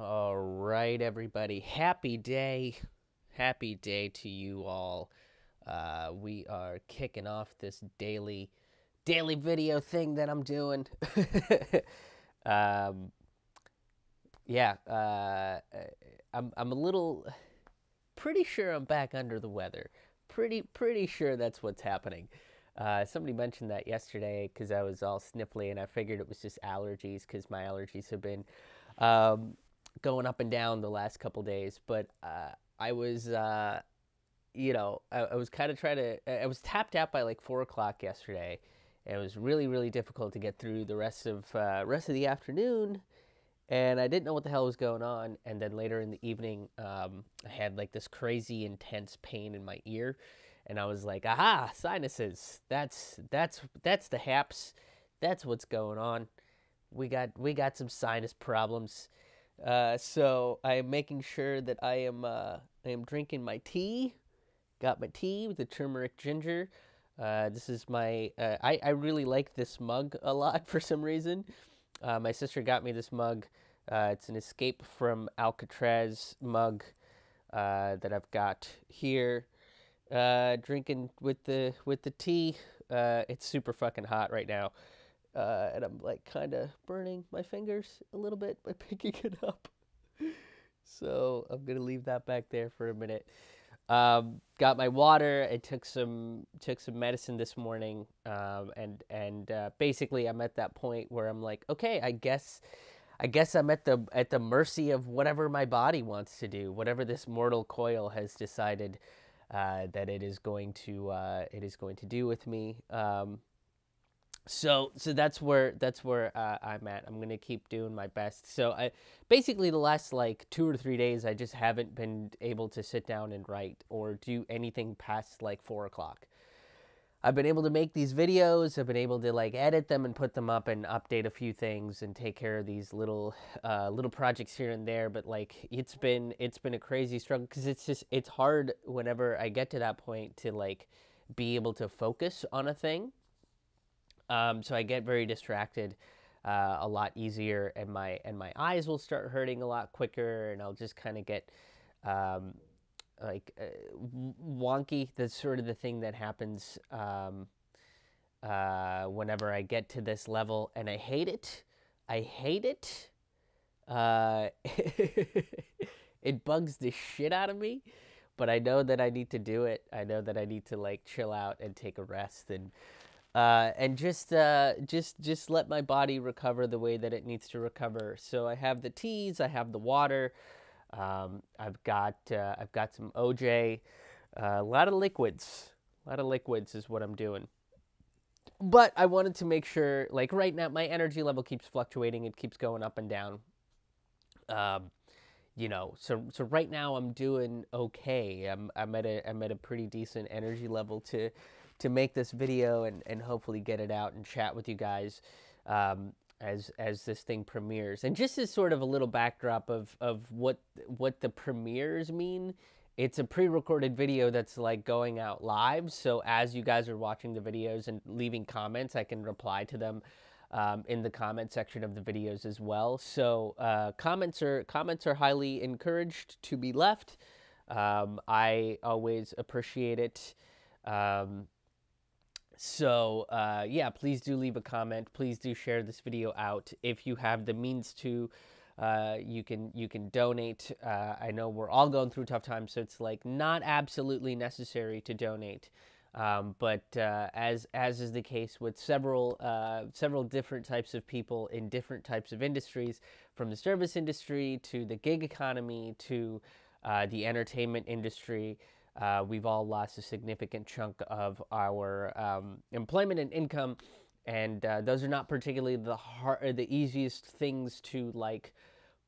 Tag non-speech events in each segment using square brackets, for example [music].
All right, everybody. Happy day. Happy day to you all. Uh, we are kicking off this daily daily video thing that I'm doing. [laughs] um, yeah, uh, I'm I'm a little pretty sure I'm back under the weather. Pretty pretty sure that's what's happening. Uh, somebody mentioned that yesterday because I was all sniffly, and I figured it was just allergies because my allergies have been um, going up and down the last couple days. But uh, I was, uh, you know, I, I was kind of trying to. I was tapped out by like four o'clock yesterday, and it was really, really difficult to get through the rest of uh, rest of the afternoon. And I didn't know what the hell was going on. And then later in the evening, um, I had like this crazy intense pain in my ear and I was like, "Aha, sinuses. That's that's that's the haps. That's what's going on. We got we got some sinus problems." Uh, so I am making sure that I am uh, I am drinking my tea. Got my tea with the turmeric ginger. Uh, this is my uh, I I really like this mug a lot [laughs] for some reason. Uh, my sister got me this mug. It's an Escape from Alcatraz mug that I've got here drinking with the with the tea. It's super fucking hot right now, uh, and I'm like kind of burning my fingers a little bit by [laughs] picking it up. so I'm gonna leave that back there for a minute. Um, got my water. I took some took some medicine this morning, um, and and uh, basically I'm at that point where I'm like, okay, I guess. I guess I'm at the at the mercy of whatever my body wants to do, whatever this mortal coil has decided uh, that it is going to uh, it is going to do with me. Um, so so that's where that's where uh, I'm at. I'm gonna keep doing my best. So I basically the last like two or three days I just haven't been able to sit down and write or do anything past like four o'clock. I've been able to make these videos. I've been able to like edit them and put them up and update a few things and take care of these little uh, little projects here and there. But like it's been it's been a crazy struggle because it's just it's hard whenever I get to that point to like be able to focus on a thing. Um, so I get very distracted uh, a lot easier, and my and my eyes will start hurting a lot quicker, and I'll just kind of get um, like uh, wonky. That's sort of the thing that happens um, uh, whenever I get to this level, and I hate it. I hate it. Uh, [laughs] it bugs the shit out of me, but I know that I need to do it. I know that I need to like chill out and take a rest and uh, and just uh, just just let my body recover the way that it needs to recover. So I have the teas, I have the water. Um, I've got uh, I've got some OJ, uh, a lot of liquids. A lot of liquids is what I'm doing. But I wanted to make sure, like right now, my energy level keeps fluctuating. It keeps going up and down. Um, you know, so so right now I'm doing okay. I'm I'm at a I'm at a pretty decent energy level to to make this video and and hopefully get it out and chat with you guys. Um, as as this thing premieres. And just as sort of a little backdrop of of what what the premieres mean, it's a pre-recorded video that's like going out live. So as you guys are watching the videos and leaving comments, I can reply to them. Um, in the comment section of the videos as well. So uh, comments are comments are highly encouraged to be left. Um, I always appreciate it. Um, so uh, yeah, please do leave a comment. Please do share this video out if you have the means to. Uh, you can you can donate. Uh, I know we're all going through tough times, so it's like not absolutely necessary to donate. Um, but uh, as as is the case with several uh, several different types of people in different types of industries, from the service industry to the gig economy to uh, the entertainment industry. Uh, we've all lost a significant chunk of our um, employment and income, and uh, those are not particularly the hard, the easiest things to like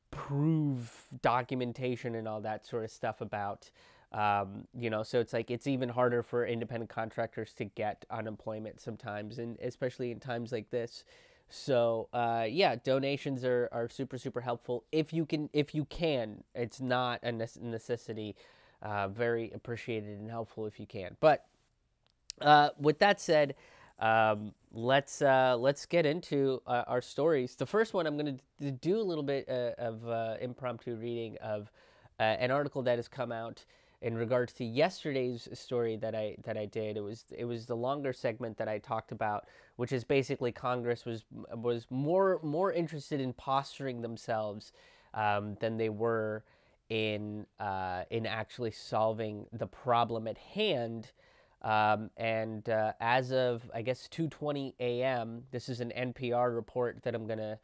prove documentation and all that sort of stuff about. Um, you know, so it's like it's even harder for independent contractors to get unemployment sometimes, and especially in times like this. So uh, yeah, donations are, are super super helpful if you can if you can. It's not a necessity. Uh, very appreciated and helpful if you can. But uh, with that said, um, let's uh, let's get into uh, our stories. The first one, I'm going to do a little bit uh, of uh, impromptu reading of an article that has come out in regards to yesterday's story that I that I did. It was it was the longer segment that I talked about, which is basically Congress was was more more interested in posturing themselves um, than they were in uh, in actually solving the problem at hand. Um, and uh, as of I guess 2:20 a.m., this is an NPR report that I'm gonna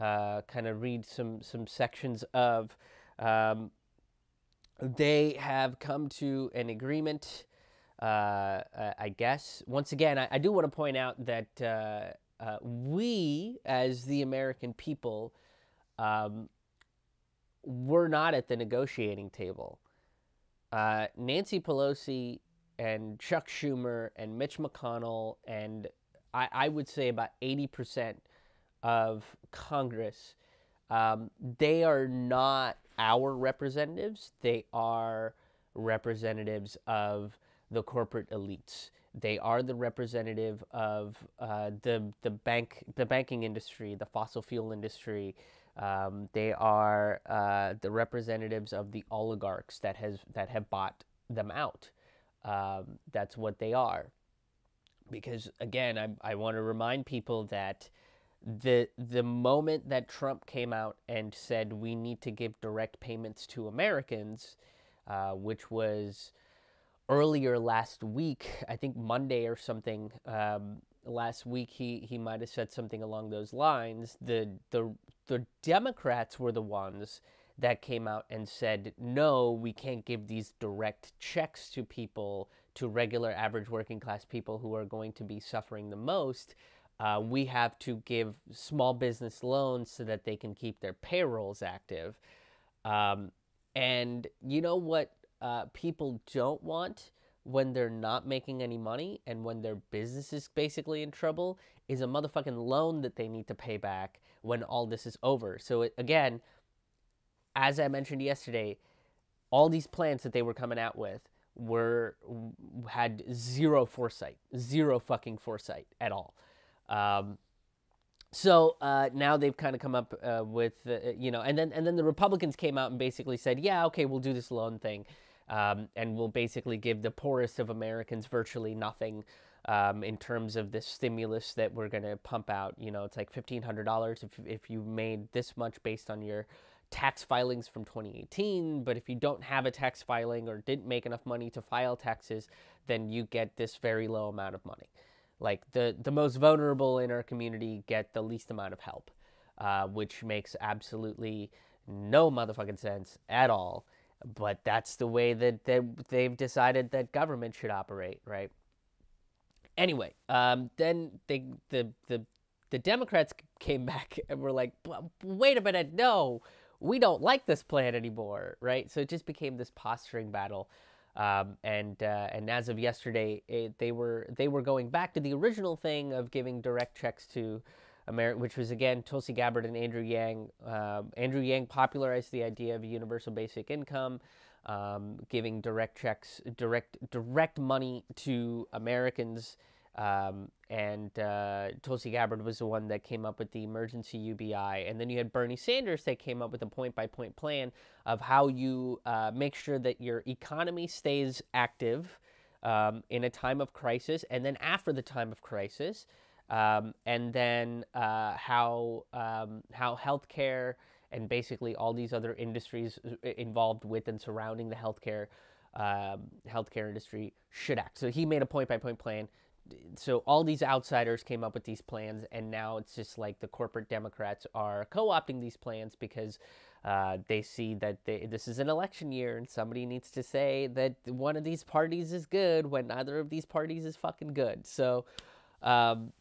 uh, kind of read some some sections of. Um, they have come to an agreement. Uh, I guess once again, I, I do want to point out that uh, uh, we, as the American people, um, were not at the negotiating table. Uh, Nancy Pelosi and Chuck Schumer and Mitch McConnell and I, I would say about 80% of Congress, um, they are not our representatives. They are representatives of the corporate elites. They are the representative of uh, the the bank the banking industry, the fossil fuel industry. Um, they are uh, the representatives of the oligarchs that has that have bought them out. Um, that's what they are. Because again, I, I want to remind people that the the moment that Trump came out and said we need to give direct payments to Americans, uh, which was earlier last week, I think Monday or something. Um, last week he he might have said something along those lines. The the the Democrats were the ones that came out and said no, we can't give these direct checks to people to regular average working class people who are going to be suffering the most uh, we have to give small business loans so that they can keep their payrolls active. Um, and you know what uh, people don't want when they're not making any money and when their business is basically in trouble is a motherfucking loan that they need to pay back when all this is over. So, it, again, as I mentioned yesterday, all these plans that they were coming out with were had zero foresight, zero fucking foresight at all. Um, so uh, now they've kind of come up uh, with, uh, you know, and then and then the Republicans came out and basically said, yeah, okay, we'll do this loan thing, um, and we'll basically give the poorest of Americans virtually nothing um, in terms of this stimulus that we're going to pump out. You know, it's like fifteen hundred dollars if if you made this much based on your tax filings from 2018. But if you don't have a tax filing or didn't make enough money to file taxes, then you get this very low amount of money like the the most vulnerable in our community get the least amount of help, uh, which makes absolutely no motherfucking sense at all. But that's the way that they, they've decided that government should operate, right? Anyway, um, then they, the the the Democrats came [laughs] back and were like, "Wait a minute, no, we don't like this plan anymore," right? So it just became this posturing battle. Um, and uh, and as of yesterday, it, they were they were going back to the original thing of giving direct checks to America, which was again Tulsi Gabbard and Andrew Yang. Um, Andrew Yang popularized the idea of a universal basic income, um, giving direct checks, direct direct money to Americans um, and uh, Tulsi Gabbard was the one that came up with the emergency UBI. And then you had Bernie Sanders that came up with a point by point plan of how you uh, make sure that your economy stays active um, in a time of crisis and then after the time of crisis. Um, and then uh, how, um, how healthcare and basically all these other industries uh, involved with and surrounding the healthcare um, healthcare industry should act. So he made a point by point plan so all these outsiders came up with these plans, and now it's just like the corporate Democrats are co-opting these plans because uh, they see that they, this is an election year, and somebody needs to say that one of these parties is good when neither of these parties is fucking good. So, um,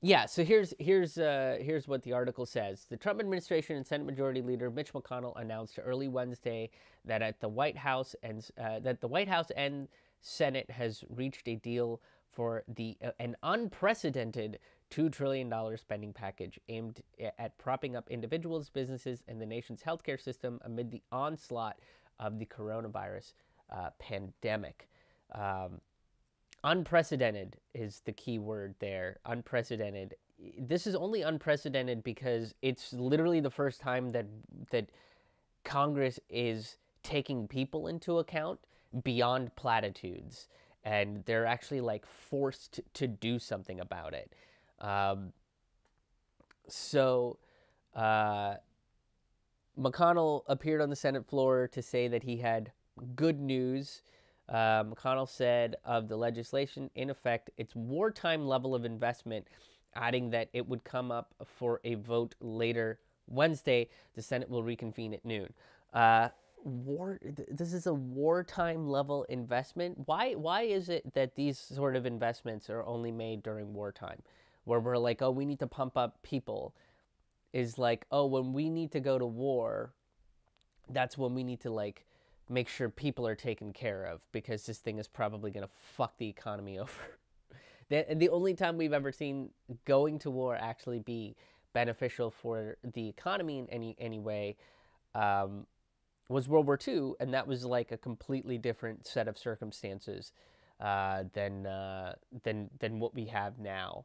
yeah. So here's here's uh, here's what the article says: The Trump administration and Senate Majority Leader Mitch McConnell announced early Wednesday that at the White House and uh, that the White House and Senate has reached a deal for the uh, an unprecedented $2 trillion spending package aimed at propping up individuals, businesses, and the nation's healthcare system amid the onslaught of the coronavirus uh, pandemic. Um, unprecedented is the key word there. Unprecedented. This is only unprecedented because it's literally the first time that that Congress is taking people into account beyond platitudes, and they're actually like forced to do something about it. Um, so, uh, McConnell appeared on the Senate floor to say that he had good news. Uh, McConnell said of the legislation, in effect, its wartime level of investment, adding that it would come up for a vote later Wednesday. The Senate will reconvene at noon. Uh, war. This is a wartime level investment. Why? Why is it that these sort of investments are only made during wartime, where we're like, oh, we need to pump up people? Is like, oh, when we need to go to war, that's when we need to like make sure people are taken care of because this thing is probably going to fuck the economy [laughs] over. and the only time we've ever seen going to war actually be beneficial for the economy in any any way um, was World War II, and that was like a completely different set of circumstances uh, than uh, than than what we have now.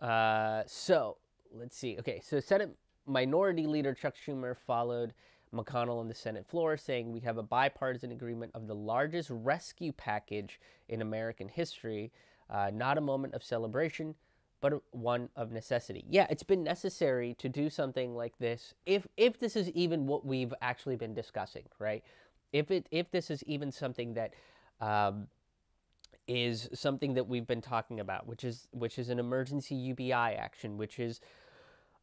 Uh, so let's see. Okay, so Senate Minority Leader Chuck Schumer followed McConnell on the Senate floor, saying we have a bipartisan agreement of the largest rescue package in American history. Uh, not a moment of celebration, but one of necessity. Yeah, it's been necessary to do something like this if if this is even what we've actually been discussing, right? If it if this is even something that um, is something that we've been talking about, which is which is an emergency UBI action, which is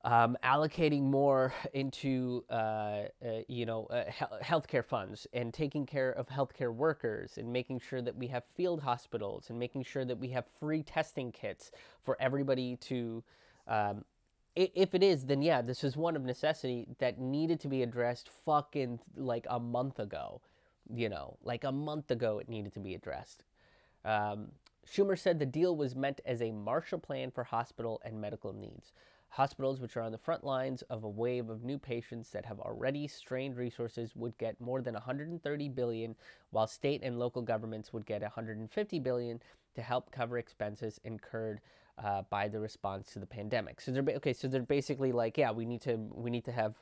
um, allocating more into uh, uh, you know uh, he- healthcare funds and taking care of healthcare workers and making sure that we have field hospitals and making sure that we have free testing kits for everybody to um, if it is then yeah this is one of necessity that needed to be addressed fucking like a month ago you know like a month ago it needed to be addressed. Um, schumer said the deal was meant as a marshall plan for hospital and medical needs Hospitals, which are on the front lines of a wave of new patients that have already strained resources, would get more than 130 billion, while state and local governments would get 150 billion to help cover expenses incurred uh, by the response to the pandemic. So they're okay. So they're basically like, yeah, we need to we need to have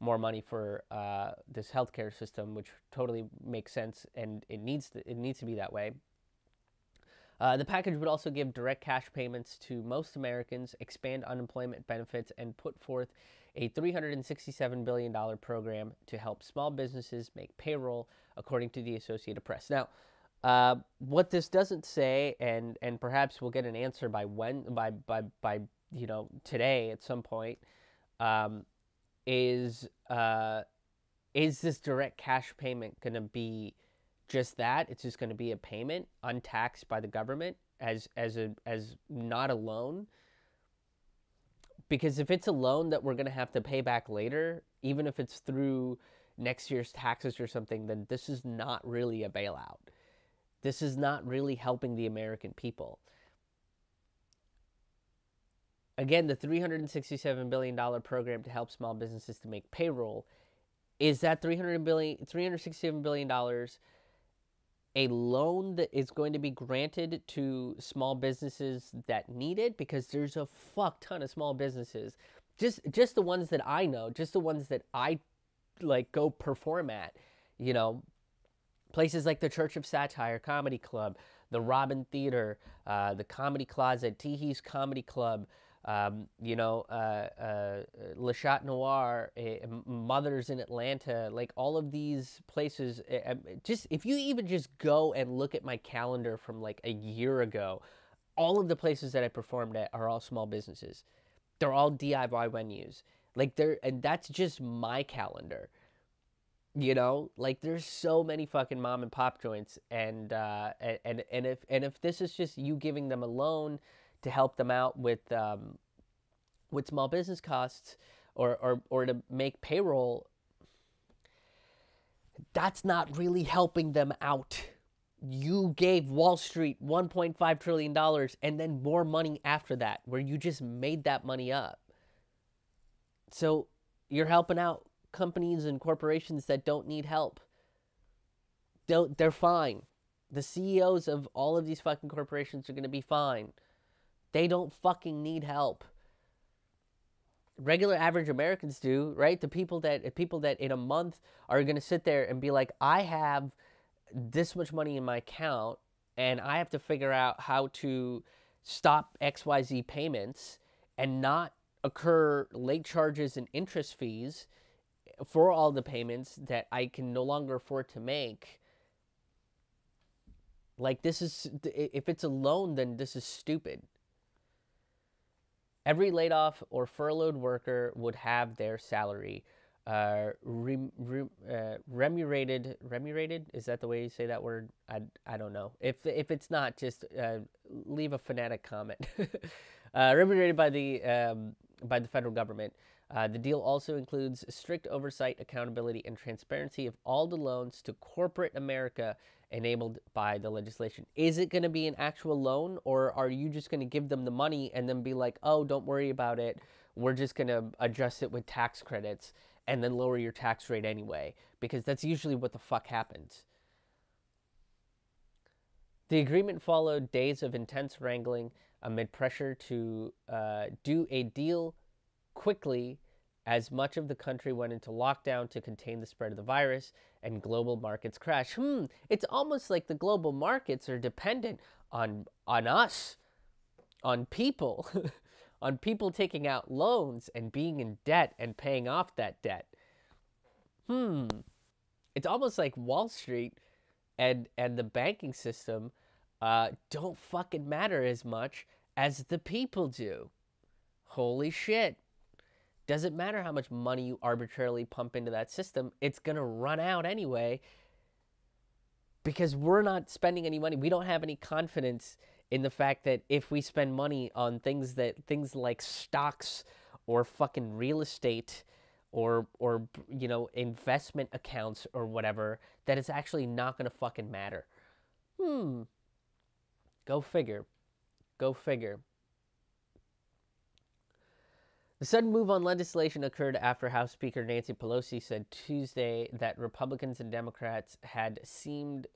more money for uh, this healthcare system, which totally makes sense, and it needs to, it needs to be that way. Uh, the package would also give direct cash payments to most Americans, expand unemployment benefits, and put forth a $367 billion program to help small businesses make payroll, according to the Associated Press. Now, uh, what this doesn't say, and and perhaps we'll get an answer by when by by by you know today at some point, um, is uh, is this direct cash payment going to be just that. It's just going to be a payment untaxed by the government as as a as not a loan. Because if it's a loan that we're going to have to pay back later, even if it's through next year's taxes or something, then this is not really a bailout. This is not really helping the American people. Again, the $367 billion program to help small businesses to make payroll is that $300 billion, $367 billion a loan that is going to be granted to small businesses that need it because there's a fuck ton of small businesses. Just just the ones that I know just the ones that I like go perform at you know? Places like the Church of Satire Comedy Club the Robin Theater uh, the Comedy Closet Teehee's Comedy Club um, you know, uh, uh, Le Chat Noir, uh, Mothers in Atlanta, like all of these places. Uh, just if you even just go and look at my calendar from like a year ago, all of the places that I performed at are all small businesses. They're all DIY venues. Like they're, and that's just my calendar. You know, like there's so many fucking mom and pop joints, and uh, and and if and if this is just you giving them a loan to help them out with um, with small business costs or, or, or to make payroll, that's not really helping them out. You gave Wall Street $1.5 trillion and then more money after that, where you just made that money up. So you're helping out companies and corporations that don't need help. Don't, they're fine. The CEOs of all of these fucking corporations are going to be fine. They don't fucking need help. Regular average Americans do, right? The people that people that in a month are going to sit there and be like, "I have this much money in my account and I have to figure out how to stop XYZ payments and not occur late charges and interest fees for all the payments that I can no longer afford to make. Like, this is, if it's a loan, then this is stupid. Every laid off or furloughed worker would have their salary uh, rem, rem, uh, remunerated. Remunerated is that the way you say that word? I, I don't know. If if it's not, just uh, leave a fanatic comment. [laughs] uh, remunerated by the um, by the federal government. Uh, the deal also includes strict oversight, accountability, and transparency of all the loans to corporate America enabled by the legislation. Is it going to be an actual loan, or are you just going to give them the money and then be like, oh, don't worry about it? We're just going to adjust it with tax credits and then lower your tax rate anyway? Because that's usually what the fuck happens. The agreement followed days of intense wrangling amid pressure to uh, do a deal quickly as much of the country went into lockdown to contain the spread of the virus and global markets crashed. Hmm, it's almost like the global markets are dependent on on us, on people, [laughs] on people taking out loans and being in debt and paying off that debt. Hmm. It's almost like Wall Street and and the banking system uh, don't fucking matter as much as the people do. Holy shit. Doesn't matter how much money you arbitrarily pump into that system, it's going to run out anyway because we're not spending any money. We don't have any confidence in the fact that if we spend money on things that things like stocks or fucking real estate or or you know investment accounts or whatever that it's actually not going to fucking matter. Hmm. Go figure. Go figure. The sudden move on legislation occurred after House Speaker Nancy Pelosi said Tuesday that Republicans and Democrats had seemed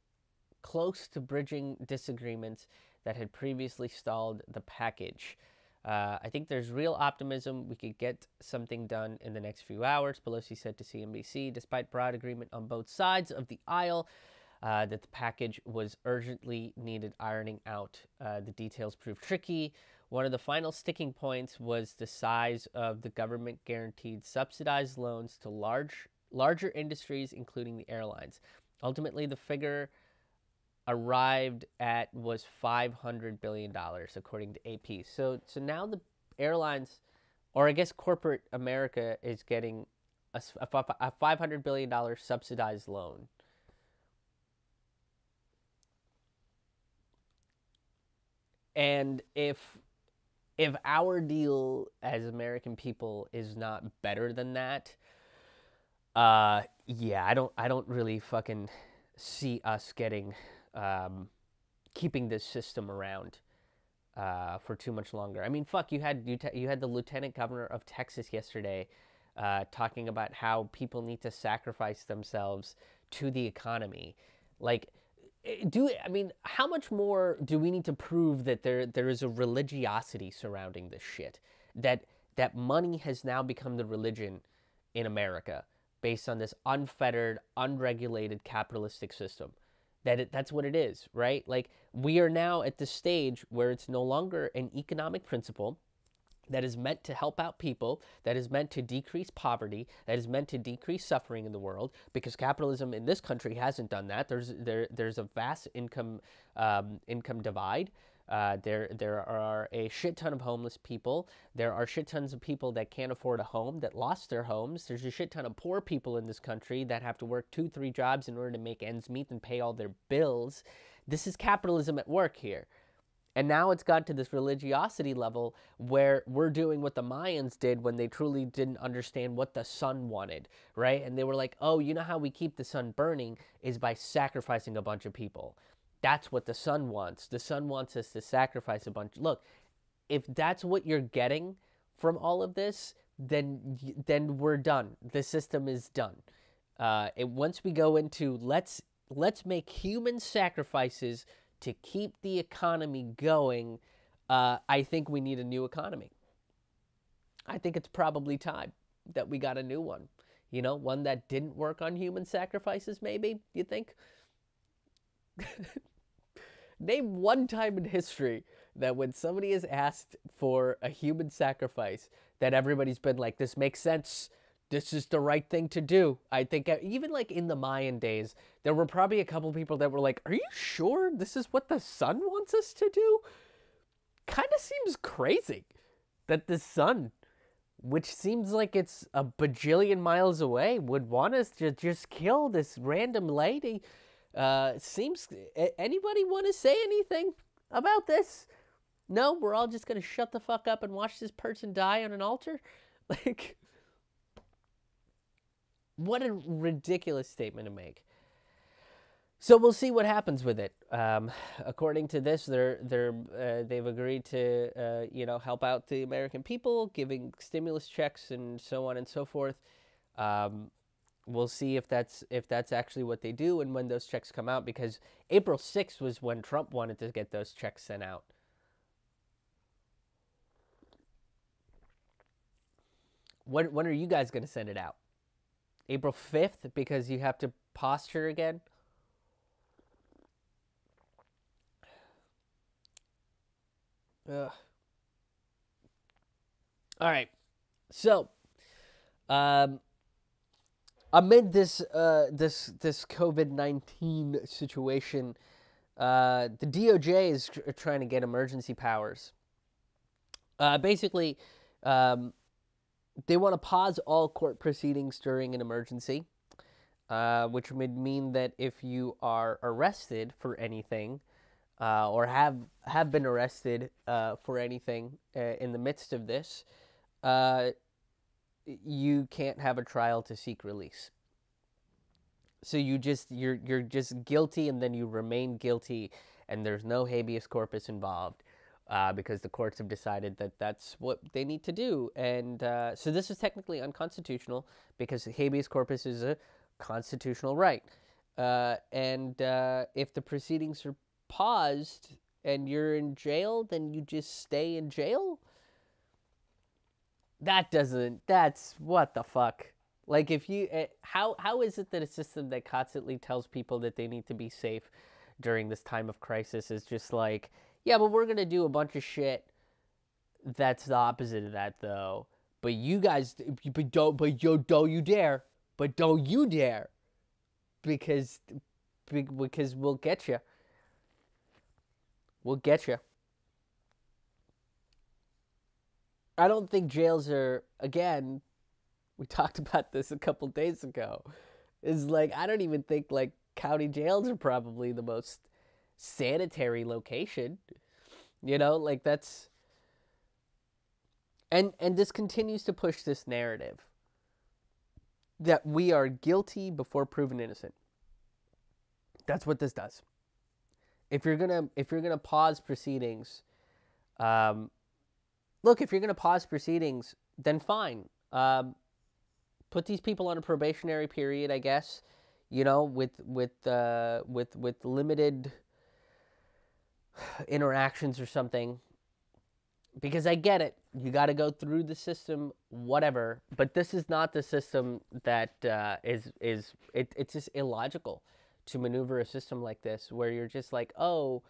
close to bridging disagreements that had previously stalled the package. Uh, I think there's real optimism we could get something done in the next few hours, Pelosi said to CNBC, despite broad agreement on both sides of the aisle. Uh, that the package was urgently needed ironing out. Uh, the details proved tricky. One of the final sticking points was the size of the government guaranteed subsidized loans to large larger industries including the airlines. Ultimately the figure arrived at was 500 billion dollars according to AP. So so now the airlines or I guess corporate America is getting a, a, a 500 billion dollar subsidized loan. And if if our deal as American people is not better than that, uh, yeah, I don't, I don't really fucking see us getting, um, keeping this system around, uh, for too much longer. I mean, fuck, you had you, te- you had the lieutenant governor of Texas yesterday, uh, talking about how people need to sacrifice themselves to the economy, like Eh, do I mean how much more do we need to prove that there there is a religiosity surrounding this shit? That that money has now become the religion in America based on this unfettered unregulated capitalistic system. That it, that's what it is right? Like we are now at the stage where it's no longer an economic principle that is meant to help out people, that is meant to decrease poverty, that is meant to decrease suffering in the world, because capitalism in this country hasn't done that. There's there there's a vast income um, income divide. Uh, there there are a shit ton of homeless people. There are shit tons of people that can't afford a home that lost their homes. There's a shit ton of poor people in this country that have to work two three jobs in order to make ends meet and pay all their bills. This is capitalism at work here. And now it's got to this religiosity level where we're doing what the Mayans did when they truly didn't understand what the sun wanted, right? And they were like, oh, you know how we keep the sun burning is by sacrificing a bunch of people. That's what the sun wants. The sun wants us to sacrifice a bunch. Look, if that's what you're getting from all of this, then then we're done. The system is done. Uh, it, once we go into let's let's make human sacrifices to keep the economy going, uh, I think we need a new economy. I think it's probably time that we got a new one. You know, one that didn't work on human sacrifices, maybe, you think? [laughs] Name one time in history that when somebody is asked for a human sacrifice, that everybody's been like, this makes sense. This is the right thing to do. I think uh, even like in the Mayan days, there were probably a couple people that were like, Are you sure this is what the sun wants us to do? Kind of seems crazy that the sun, which seems like it's a bajillion miles away, would want us to just kill this random lady. Uh, seems anybody want to say anything about this? No, we're all just gonna shut the fuck up and watch this person die on an altar. [laughs] Like, what a ridiculous statement to make. So we'll see what happens with it. Um, according to this, they're they're uh, they've agreed to uh, you know help out the American people, giving stimulus checks and so on and so forth. Um, we'll see if that's if that's actually what they do and when those checks come out because April 6th was when Trump wanted to get those checks sent out. When when are you guys going to send it out? April 5th because you have to posture again? Ugh. All right. So, um, amid this uh, this this COVID nineteen situation, uh, the DOJ is tr- trying to get emergency powers. Uh, basically, um, they want to pause all court proceedings during an emergency, uh, which would mean that if you are arrested for anything, uh, or have have been arrested uh, for anything uh, in the midst of this, uh, you can't have a trial to seek release. So you just you're you're just guilty, and then you remain guilty, and there's no habeas corpus involved uh, because the courts have decided that that's what they need to do. And uh, so this is technically unconstitutional because habeas corpus is a constitutional right. Uh, and uh, if the proceedings are paused and you're in jail, then you just stay in jail? That doesn't, that's what the fuck. Like if you, eh, how how is it that a system that constantly tells people that they need to be safe during this time of crisis is just like, yeah, but we're gonna do a bunch of shit that's the opposite of that, though. But you guys, but don't, but yo, don't you dare, but don't you dare, because, because we'll get you. We'll get you. I don't think jails are again. We talked about this a couple days ago. Is like I don't even think like county jails are probably the most sanitary location. You know, like that's and and this continues to push this narrative that we are guilty before proven innocent. That's what this does. If you're gonna if you're gonna pause proceedings, um, look, if you're gonna pause proceedings, then fine. Um, put these people on a probationary period, I guess. You know, with with uh, with with limited interactions or something because I get it. You got to go through the system, whatever. But this is not the system that uh, is is it, it's just illogical to maneuver a system like this, where you're just like, oh,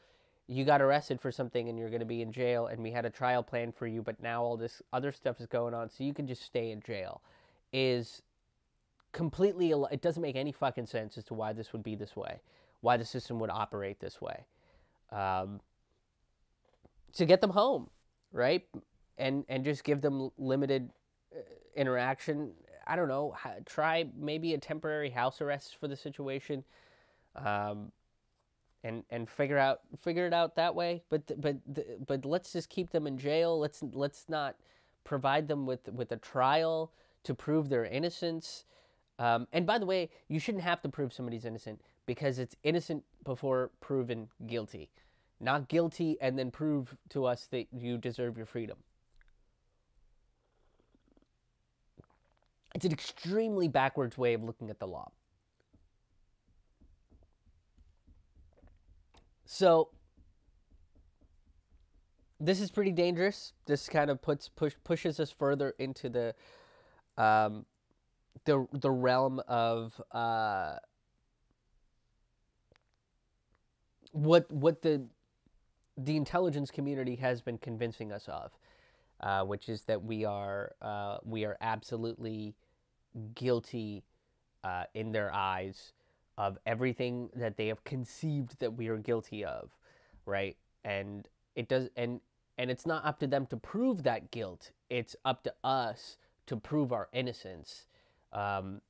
you got arrested for something and you're going to be in jail, and we had a trial plan for you, but now all this other stuff is going on, so you can just stay in jail. Is completely it doesn't make any fucking sense as to why this would be this way, why the system would operate this way um, to get them home, right? And and just give them limited uh, interaction. I don't know. Try maybe a temporary house arrest for the situation, um, and and figure out figure it out that way. But but but let's just keep them in jail. Let's let's not provide them with with a trial to prove their innocence. Um, and by the way, you shouldn't have to prove somebody's innocent because it's innocent before proven guilty not guilty, and then prove to us that you deserve your freedom. It's an extremely backwards way of looking at the law. So this is pretty dangerous. This kind of puts push pushes us further into the um, the the realm of uh, what what the the intelligence community has been convincing us of, uh, which is that we are uh, we are absolutely guilty uh, in their eyes of everything that they have conceived that we are guilty of, right? And it does, and and it's not up to them to prove that guilt. It's up to us to prove our innocence. Um,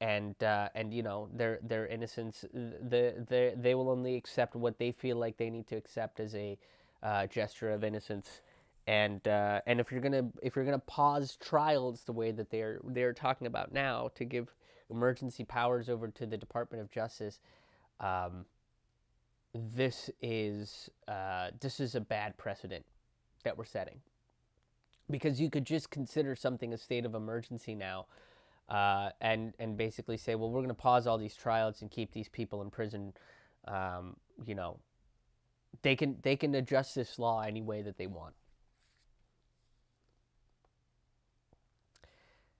and uh, and you know their their innocence, the the they will only accept what they feel like they need to accept as a uh, gesture of innocence. And uh, and if you're gonna if you're gonna pause trials the way that they're they're talking about now to give emergency powers over to the Department of Justice, um, this is uh, this is a bad precedent that we're setting. Because you could just consider something a state of emergency now, uh, and and basically say, well, we're going to pause all these trials and keep these people in prison. Um, you know, they can they can adjust this law any way that they want.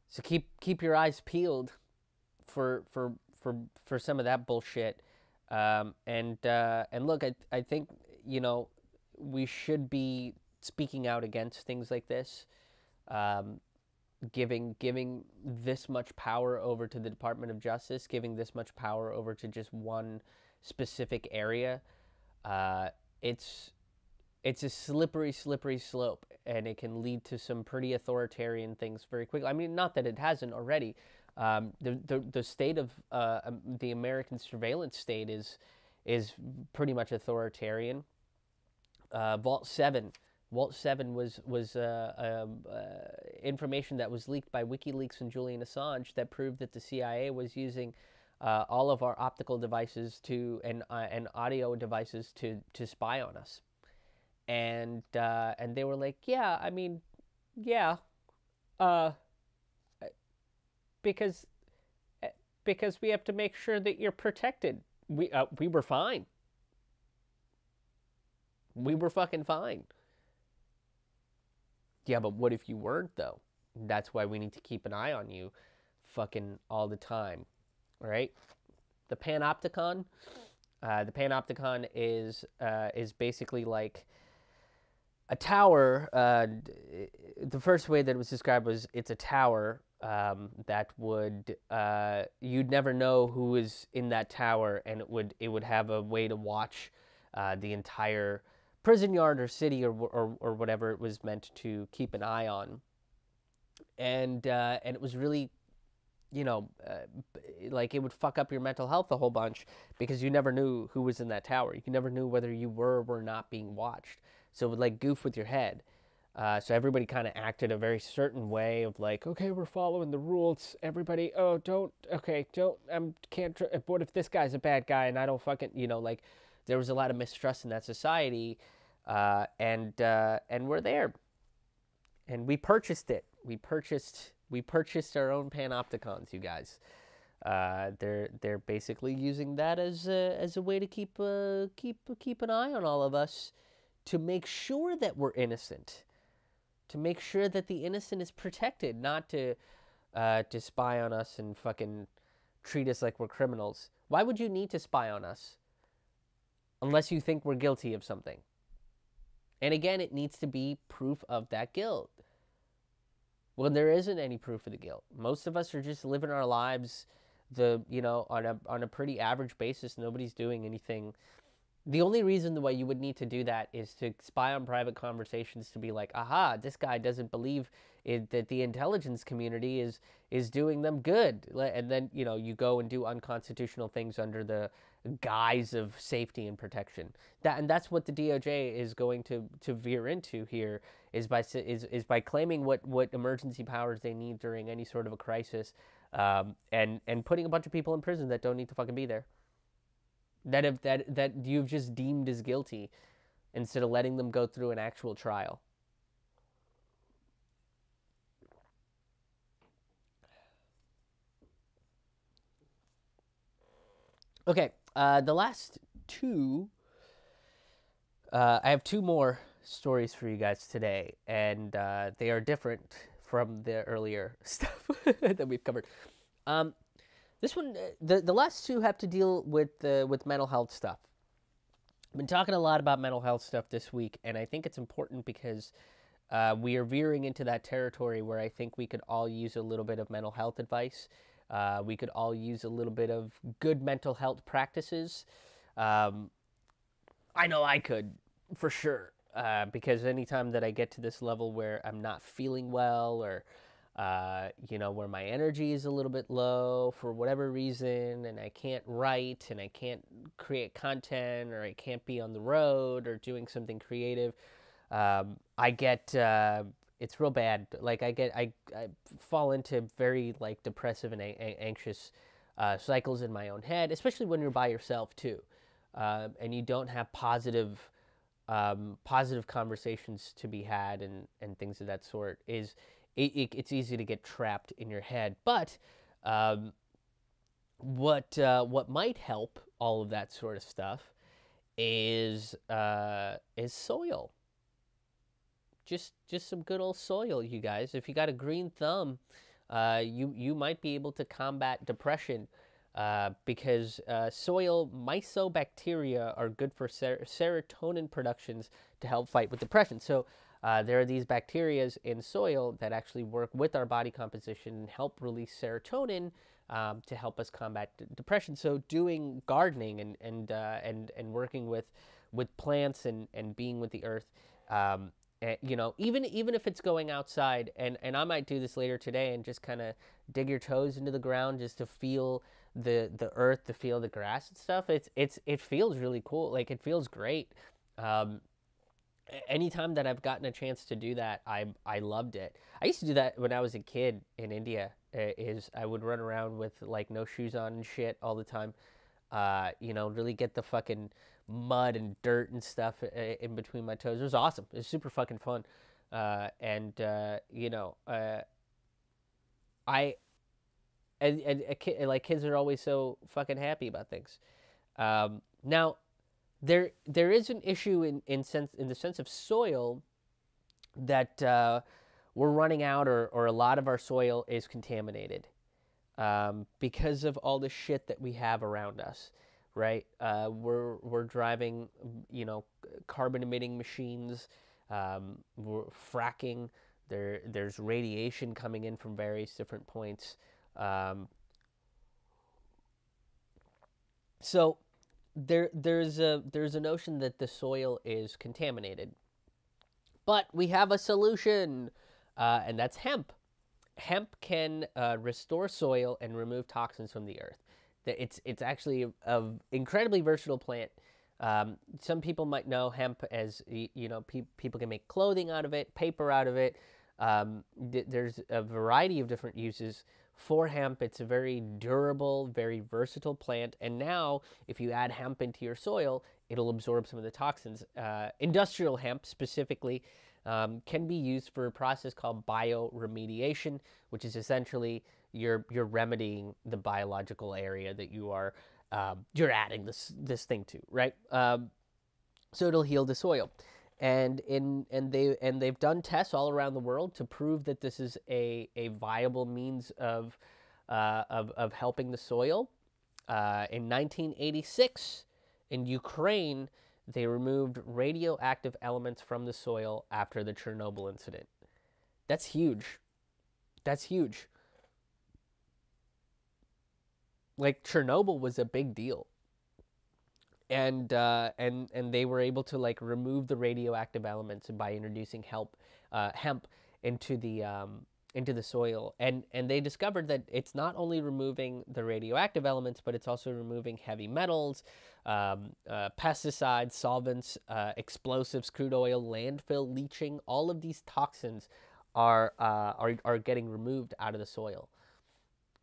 So keep keep your eyes peeled for for for for some of that bullshit. Um, and uh, and look, I I think you know we should be speaking out against things like this, um, giving giving this much power over to the Department of Justice, giving this much power over to just one specific area. Uh, it's it's a slippery, slippery slope, and it can lead to some pretty authoritarian things very quickly. I mean, not that it hasn't already. Um, the, the the state of uh, um, the American surveillance state is is pretty much authoritarian. Uh, Vault Seven, Vault Seven was was uh, um, uh, information that was leaked by WikiLeaks and Julian Assange that proved that the CIA was using uh, all of our optical devices to and uh, and audio devices to to spy on us and uh, and they were like, yeah, I mean, yeah, uh, because because we have to make sure that you're protected. We we were fine. We were fucking fine. Yeah, but what if you weren't though? That's why we need to keep an eye on you, fucking all the time, right? The panopticon. Uh, the panopticon is uh, is basically like a tower, uh, the first way that it was described was it's a tower um, that would uh, you'd never know who is in that tower, and it would it would have a way to watch uh, the entire prison yard or city or, or or whatever it was meant to keep an eye on, and uh, and it was really you know, uh, like it would fuck up your mental health a whole bunch because you never knew who was in that tower. You never knew whether you were or were not being watched. So it would like goof with your head. Uh, so everybody kind of acted a very certain way of like, okay, we're following the rules. Everybody, oh, don't, okay, don't, I am can't. What if this guy's a bad guy and I don't fucking, you know, like, there was a lot of mistrust in that society, uh, and uh, and we're there, and we purchased it. We purchased we purchased our own panopticons, you guys. Uh, they're they're basically using that as a, as a way to keep uh, keep keep an eye on all of us to make sure that we're innocent, to make sure that the innocent is protected, not to uh, to spy on us and fucking treat us like we're criminals. Why would you need to spy on us unless you think we're guilty of something? And again, it needs to be proof of that guilt. Well, there isn't any proof of the guilt. Most of us are just living our lives the you know on a on a pretty average basis. Nobody's doing anything the only reason why you would need to do that is to spy on private conversations to be like, aha, this guy doesn't believe it, that the intelligence community is is doing them good, and then you know you go and do unconstitutional things under the guise of safety and protection. That and that's what the DOJ is going to to veer into here is by is is by claiming what what emergency powers they need during any sort of a crisis, um, and and putting a bunch of people in prison that don't need to fucking be there that have that that you've just deemed as guilty instead of letting them go through an actual trial. Okay, uh, the last two Uh, I have two more stories for you guys today, and uh, they are different from the earlier [laughs] stuff that we've covered. Um, this one, uh, the the last two have to deal with uh, with mental health stuff. I've been talking a lot about mental health stuff this week, and I think it's important because uh, we are veering into that territory where I think we could all use a little bit of mental health advice. Uh, we could all use a little bit of good mental health practices. Um, I know I could for sure uh, because anytime that I get to this level where I'm not feeling well or uh, you know, where my energy is a little bit low for whatever reason, and I can't write and I can't create content or I can't be on the road or doing something creative, um, I get uh, it's real bad. Like I get I, I fall into very like depressive and a- anxious uh, cycles in my own head, especially when you're by yourself too, uh, and you don't have positive um, positive conversations to be had and and things of that sort. Is it, it, it's easy to get trapped in your head, but um, what uh, what might help all of that sort of stuff is uh, is soil just just some good old soil, you guys. If you got a green thumb, uh, you you might be able to combat depression uh, because uh, soil mycobacteria are good for ser- serotonin productions to help fight with depression. So. Uh, there are these bacteria in soil that actually work with our body composition and help release serotonin um, to help us combat d- depression. So doing gardening and and uh, and and working with with plants and and being with the earth um, uh, you know, even even if it's going outside, and and I might do this later today, and just kind of dig your toes into the ground just to feel the the earth, to feel the grass and stuff. It's it's it feels really cool. Like it feels great. Um, anytime that I've gotten a chance to do that, I I loved it. I used to do that when I was a kid in India. Is I would run around with like no shoes on and shit all the time. Uh, you know, really get the fucking mud and dirt and stuff uh, in between my toes. It was awesome. It was super fucking fun. Uh, and uh, you know, uh, I and, and kid, like kids are always so fucking happy about things. Um, now, there there is an issue in in sense in the sense of soil that uh, we're running out, or or a lot of our soil is contaminated um, because of all the shit that we have around us right? Uh, we're we're driving, you know, carbon emitting machines. Um, we're fracking. There there's radiation coming in from various different points. Um, so there there's a there's a notion that the soil is contaminated, but we have a solution, uh, and that's hemp. Hemp can uh, restore soil and remove toxins from the earth. It's it's actually an incredibly versatile plant. Um, some people might know hemp as you know pe- people can make clothing out of it, paper out of it. Um, th- there's a variety of different uses for hemp. It's a very durable, very versatile plant. And now, if you add hemp into your soil, it'll absorb some of the toxins. Uh, industrial hemp, specifically, um, can be used for a process called bioremediation, which is essentially you're you're remedying the biological area that you are um, you're adding this this thing to, right? Um, so it'll heal the soil, and in and they and they've done tests all around the world to prove that this is a a viable means of uh, of of helping the soil. Uh, in 1986, in Ukraine, they removed radioactive elements from the soil after the Chernobyl incident. That's huge. That's huge like Chernobyl was a big deal. And uh, and and they were able to like remove the radioactive elements by introducing help, uh, hemp into the um, into the soil, and and they discovered that it's not only removing the radioactive elements, but it's also removing heavy metals, um, uh, pesticides, solvents, uh, explosives, crude oil, landfill leaching. All of these toxins are uh, are are getting removed out of the soil.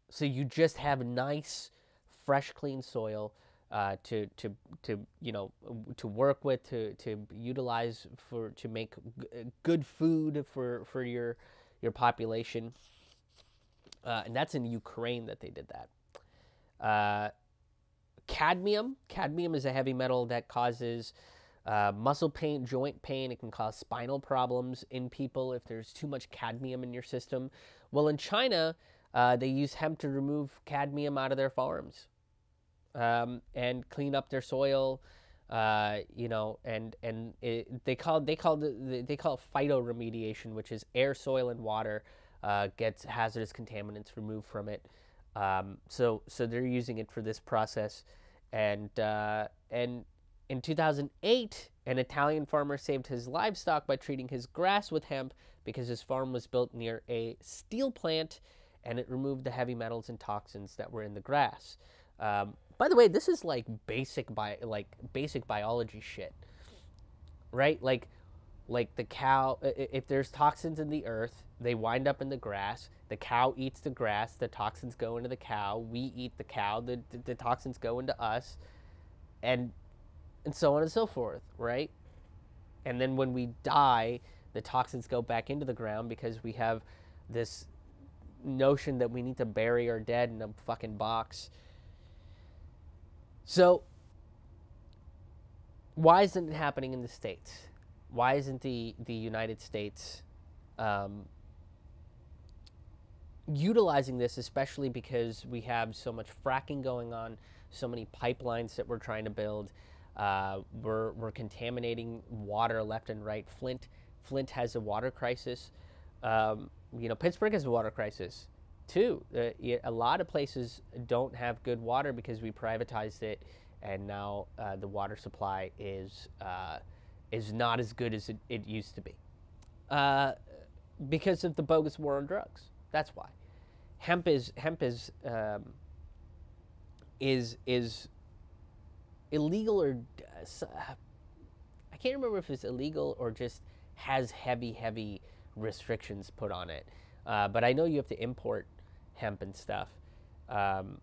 So you just have nice, fresh, clean soil uh, to to to you know to work with to to utilize for to make g- good food for for your your population. Uh, and that's in Ukraine that they did that. Uh, cadmium. Cadmium is a heavy metal that causes uh, muscle pain, joint pain. It can cause spinal problems in people if there's too much cadmium in your system. Well, in China, uh, they use hemp to remove cadmium out of their farms um, and clean up their soil. Uh, you know, and and it, they call they call the, they call phytoremediation, which is air, soil, and water uh, gets hazardous contaminants removed from it. Um, so so they're using it for this process, and uh, and in 2008, an Italian farmer saved his livestock by treating his grass with hemp because his farm was built near a steel plant, and it removed the heavy metals and toxins that were in the grass. Um, by the way, this is like basic bi- like basic biology shit, right? Like, like the cow. If there's toxins in the earth, they wind up in the grass. The cow eats the grass. The toxins go into the cow. We eat the cow. The the, the toxins go into us, and and so on and so forth, right? And then when we die, the toxins go back into the ground because we have this notion that we need to bury our dead in a fucking box so, why isn't it happening in the states? Why isn't the the United States um, utilizing this, especially because we have so much fracking going on, so many pipelines that we're trying to build. Uh, we're, we're contaminating water left and right. Flint, Flint has a water crisis. Um, you know, Pittsburgh has a water crisis too. Uh, a lot of places don't have good water because we privatized it, and now uh, the water supply is uh, is not as good as it, it used to be uh, because of the bogus war on drugs. That's why hemp is hemp is um, is is illegal or uh, I can't remember if it's illegal or just has heavy heavy restrictions put on it. Uh, but I know you have to import hemp and stuff. Um,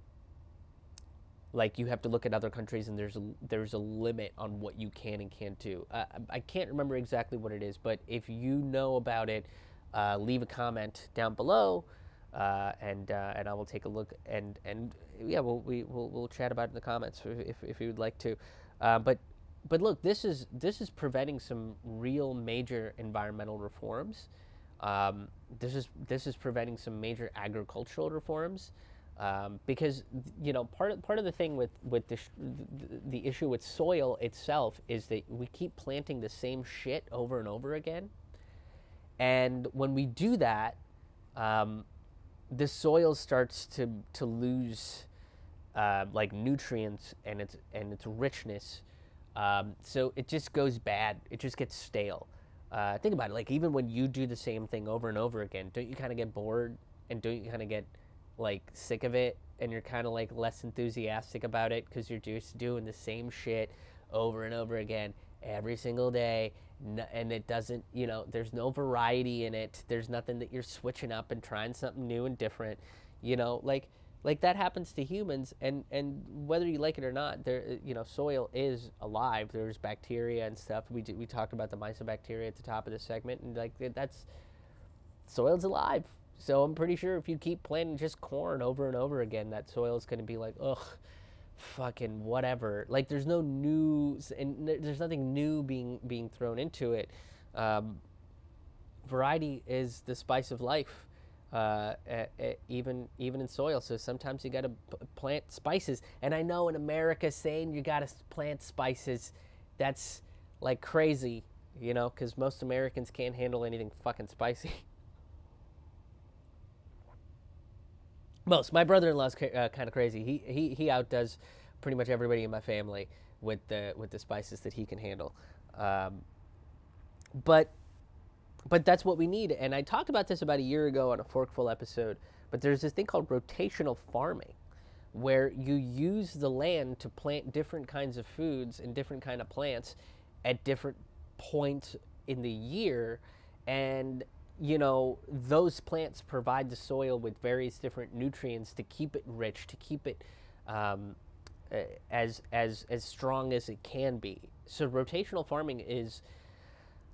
like you have to look at other countries and there's a, there's a limit on what you can and can't do. Uh, I can't remember exactly what it is, but if you know about it, uh, leave a comment down below, uh, and uh, and I will take a look and and yeah, we'll we, will we'll chat about it in the comments if if you would like to. Uh, but but look, this is this is preventing some real major environmental reforms. Um, this is this is preventing some major agricultural reforms um, because you know part of, part of the thing with with the, the issue with soil itself is that we keep planting the same shit over and over again, and when we do that, um, the soil starts to to lose uh, like nutrients and its and its richness. Um, so it just goes bad. It just gets stale. Uh, think about it. Like even when you do the same thing over and over again, don't you kind of get bored and don't you kind of get like sick of it and you're kind of like less enthusiastic about it because you're just doing the same shit over and over again every single day and it doesn't you know there's no variety in it there's nothing that you're switching up and trying something new and different you know like like that happens to humans and and whether you like it or not there uh, you know soil is alive. There's bacteria and stuff. We we talked about the mycobacteria at the top of this segment and like that's soil's alive. So i'm pretty sure if you keep planting just corn over and over again that soil is going to be like ugh fucking whatever. Like there's no new and there's nothing new being being thrown into it. Um, variety is the spice of life uh, even even in soil. So sometimes you got to plant spices. And I know in America saying you got to plant spices, that's like crazy, you know, because most Americans can't handle anything fucking spicy. [laughs] most. My brother-in-law's ca- uh, kind of crazy. He he he outdoes pretty much everybody in my family with the with the spices that he can handle. Um, but but that's what we need. And I talked about this about a year ago on a Forkful episode. But there's this thing called rotational farming, where you use the land to plant different kinds of foods and different kind of plants at different points in the year, and you know those plants provide the soil with various different nutrients to keep it rich, to keep it um, as as as strong as it can be. So rotational farming is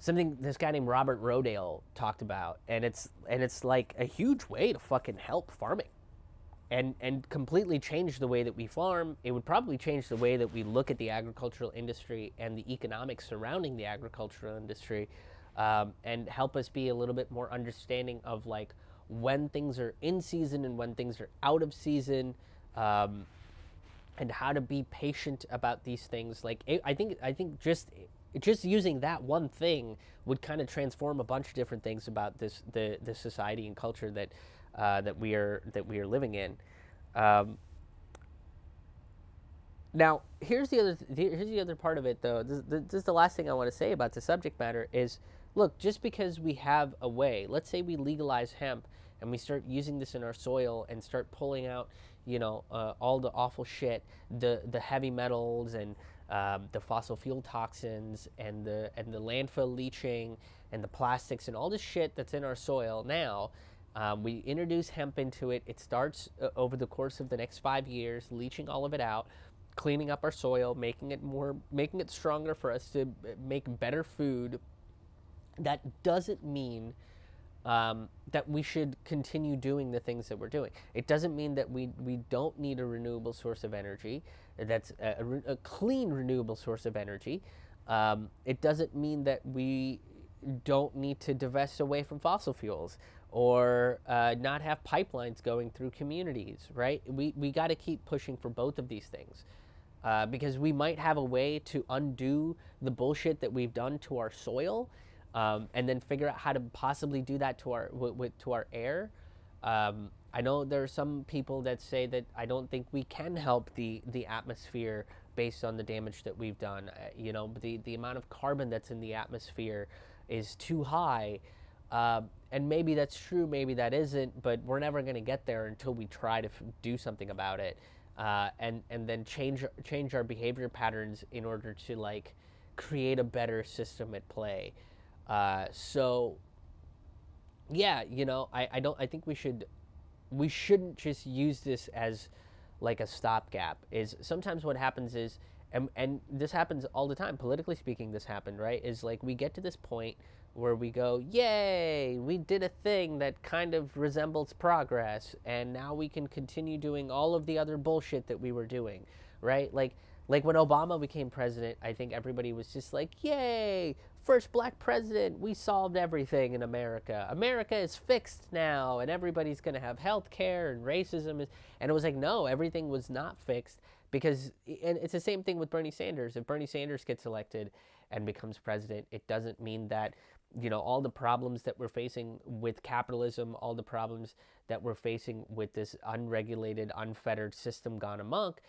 something this guy named Robert Rodale talked about, and it's and it's like a huge way to fucking help farming. and and completely change the way that we farm. It would probably change the way that we look at the agricultural industry and the economics surrounding the agricultural industry, um, and help us be a little bit more understanding of like when things are in season and when things are out of season. Um, and how to be patient about these things. Like I think, I think just just using that one thing would kind of transform a bunch of different things about this the the society and culture that uh, that we are that we are living in. Um, now, here's the other th- here's the other part of it, though. This, this is the last thing I want to say about the subject matter is, look, just because we have a way, let's say we legalize hemp and we start using this in our soil and start pulling out, you know, uh, all the awful shit, the the heavy metals and um, the fossil fuel toxins and the and the landfill leaching and the plastics and all the shit that's in our soil now um, we introduce hemp into it. It starts uh, over the course of the next five years, leaching all of it out, cleaning up our soil, making it more, making it stronger for us to make better food. That doesn't mean um, that we should continue doing the things that we're doing. It doesn't mean that we, we don't need a renewable source of energy, that's a, a, clean renewable source of energy. Um, it doesn't mean that we don't need to divest away from fossil fuels or uh, not have pipelines going through communities, right? We, we got to keep pushing for both of these things uh, because we might have a way to undo the bullshit that we've done to our soil um, and then figure out how to possibly do that to our, w- w- to our air. Um, I know there are some people that say that I don't think we can help the, the atmosphere based on the damage that we've done. Uh, you know, the, the amount of carbon that's in the atmosphere is too high. Uh, and maybe that's true, maybe that isn't, but we're never going to get there until we try to do something about it, uh, and and then change change our behavior patterns in order to like create a better system at play. Uh, so, yeah, you know, I, I don't I think we should we shouldn't just use this as like a stopgap. Is sometimes what happens is and and this happens all the time politically speaking this happened right is like we get to this point where we go, yay, we did a thing that kind of resembles progress, and now we can continue doing all of the other bullshit that we were doing, right? Like, like when Obama became president, I think everybody was just like, yay, first black president, we solved everything in America. America is fixed now, and everybody's going to have health care, and racism is. And it was like, no, everything was not fixed because, and it's the same thing with Bernie Sanders. If Bernie Sanders gets elected and becomes president, it doesn't mean that you know all the problems that we're facing with capitalism all the problems that we're facing with this unregulated unfettered system gone amok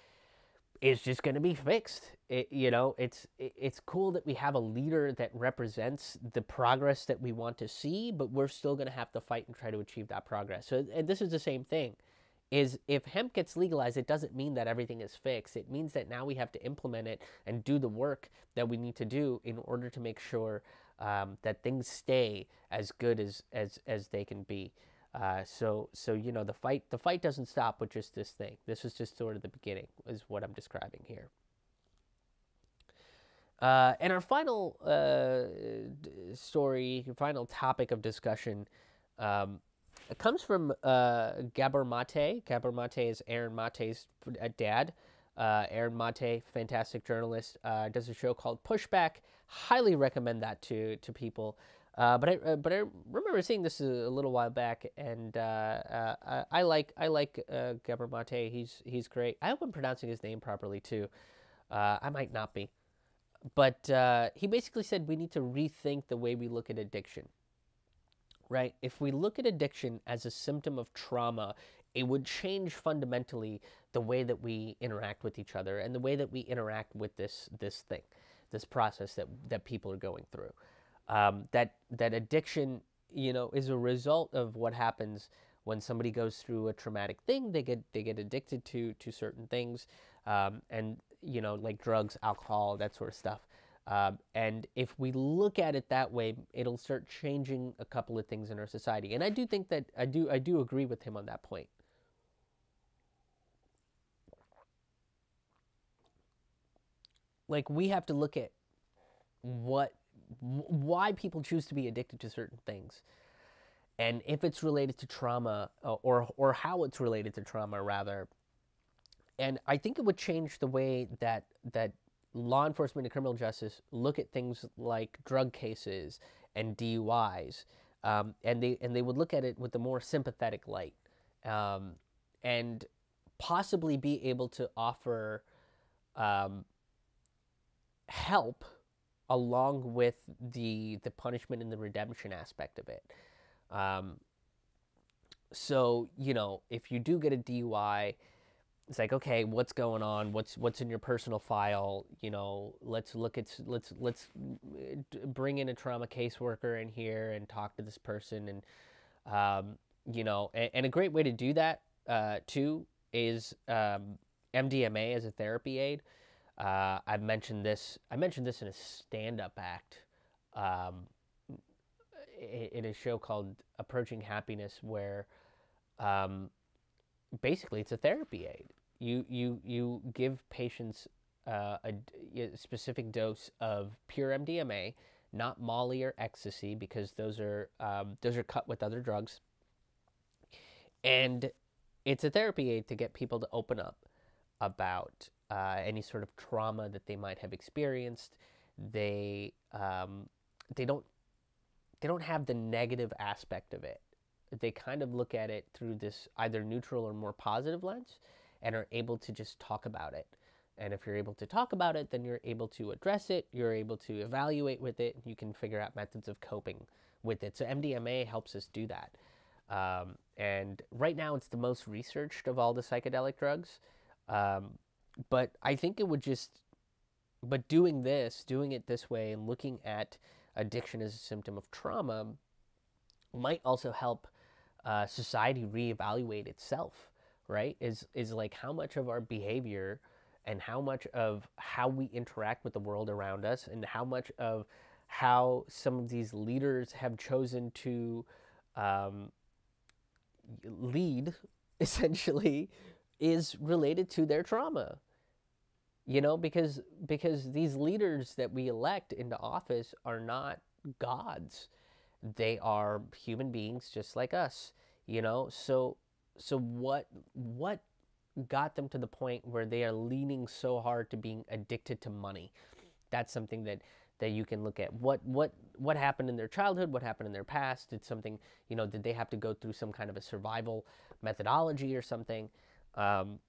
is just going to be fixed. It, you know it's it, it's cool that we have a leader that represents the progress that we want to see but we're still going to have to fight and try to achieve that progress. So and this is the same thing is if hemp gets legalized it doesn't mean that everything is fixed. It means that now we have to implement it and do the work that we need to do in order to make sure um, that things stay as good as as as they can be. Uh, so so you know the fight the fight doesn't stop with just this thing. This is just sort of the beginning, is what I'm describing here. Uh, and our final uh, story, final topic of discussion, um, comes from uh, Gabor Mate. Gabor Mate is Aaron Mate's uh, dad. Uh, Aaron Mate, fantastic journalist, does a show called Pushback. Highly recommend that to to people. Uh, but I uh, but I remember seeing this a, little while back, and uh, uh, I like I like uh, Mate. He's he's great. I hope I'm pronouncing his name properly too. I might not be, but he basically said we need to rethink the way we look at addiction. Right? If we look at addiction as a symptom of trauma, it would change fundamentally the way that we interact with each other and the way that we interact with this this thing, this process that that people are going through. Um, that that addiction, you know, is a result of what happens when somebody goes through a traumatic thing. They get they get addicted to to certain things, um, and you know, like drugs, alcohol, that sort of stuff. Um, and if we look at it that way, it'll start changing a couple of things in our society. And I do think that I do I do agree with him on that point. like we have to look at what why people choose to be addicted to certain things. And if it's related to trauma uh, or or how it's related to trauma rather. And i think it would change the way that that law enforcement and criminal justice look at things like drug cases and duis um, and they and they would look at it with a more sympathetic light um, and possibly be able to offer um, help along with the the punishment and the redemption aspect of it. Um, so you know, if you do get a DUI, it's like okay, what's going on? What's what's in your personal file? You know, let's look at let's let's bring in a trauma caseworker in here and talk to this person and um, you know, and, and, a great way to do that uh, too is um, MDMA as a therapy aid. Uh, I've mentioned this. I mentioned this in a stand-up act um, in a show called Approaching Happiness, where um, basically it's a therapy aid. You you you give patients uh, a, a, specific dose of pure MDMA, not Molly or ecstasy, because those are um, those are cut with other drugs, and it's a therapy aid to get people to open up about uh, any sort of trauma that they might have experienced. They um, they don't they don't have the negative aspect of it. They kind of look at it through this either neutral or more positive lens, and are able to just talk about it. And if you're able to talk about it, then you're able to address it. You're able to evaluate with it. You can figure out methods of coping with it. So MDMA helps us do that. Um, and right now, it's the most researched of all the psychedelic drugs. Um, but I think it would just, but doing this, doing it this way, and looking at addiction as a symptom of trauma might also help uh, society reevaluate itself. Right? Is is like how much of our behavior and how much of how we interact with the world around us, and how much of how some of these leaders have chosen to um, lead [laughs] essentially is related to their trauma you know because because these leaders that we elect into office are not gods. They are human beings just like us you know? So so what what got them to the point where they are leaning so hard to being addicted to money? That's something that that you can look at. What what what happened in their childhood? What happened in their past? Did something you know did they have to go through some kind of a survival methodology or something? Um,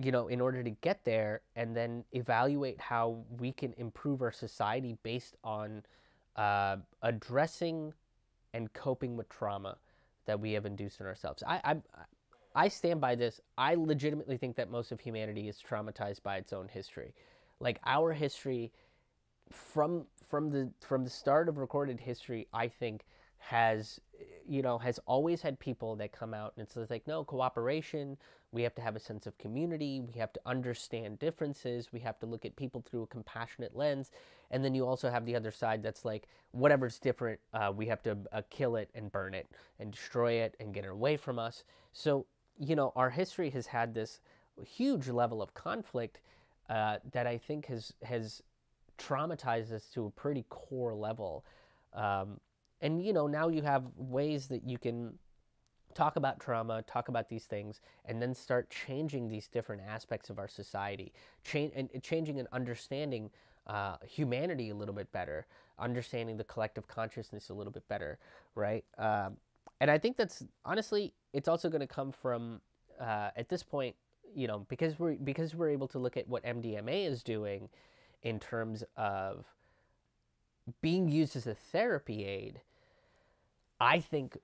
you know in order to get there and then evaluate how we can improve our society based on uh, addressing and coping with trauma that we have induced in ourselves I, I I stand by this. I legitimately think that most of humanity is traumatized by its own history. Like our history from from the from the start of recorded history, I think has you know has always had people that come out and it's like no cooperation. We have to have a sense of community. We have to understand differences. We have to look at people through a compassionate lens. And then you also have the other side that's like whatever's different uh, we have to uh, kill it and burn it and destroy it and get it away from us. So you know our history has had this huge level of conflict uh, that i think has has traumatized us to a pretty core level. Um, and you know, now you have ways that you can talk about trauma, talk about these things, and then start changing these different aspects of our society, change and changing and understanding uh, humanity a little bit better, understanding the collective consciousness a little bit better, right? Um, and I think that's honestly, it's also going to come from uh, at this point, you know, because we're because we're able to look at what MDMA is doing in terms of being used as a therapy aid, I think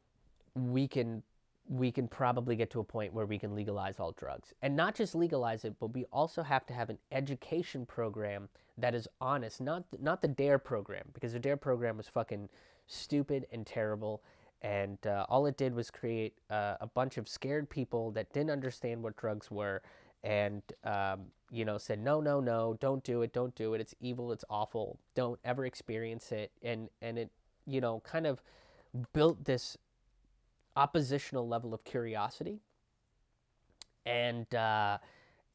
we can we can probably get to a point where we can legalize all drugs. And not just legalize it, but we also have to have an education program that is honest, not not the DARE program because the DARE program was fucking stupid and terrible. And uh, all it did was create uh, a bunch of scared people that didn't understand what drugs were and um, you know said no no no don't do it don't do it. It's evil it's awful. Don't ever experience it. And and it you know kind of built this oppositional level of curiosity and uh,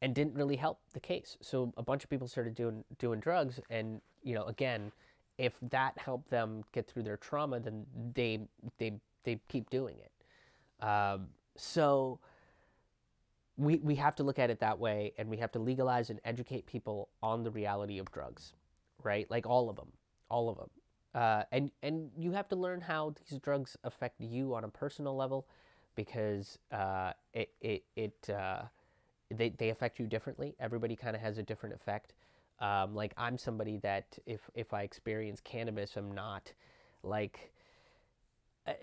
and didn't really help the case so a bunch of people started doing doing drugs and you know again if that helped them get through their trauma then they they they keep doing it. Um, so we we have to look at it that way, and we have to legalize and educate people on the reality of drugs, right? Like all of them, all of them. Uh, and and you have to learn how these drugs affect you on a personal level, because uh, it it it uh, they they affect you differently. Everybody kind of has a different effect. Um, like I'm somebody that if if I experience cannabis, I'm not like uh,